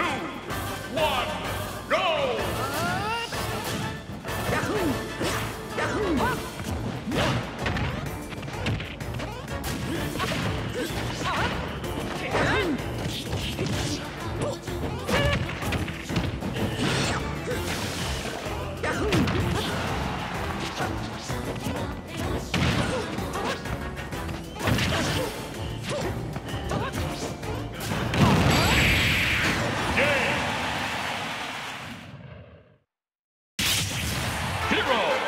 two, Hero.